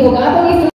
interrogada ou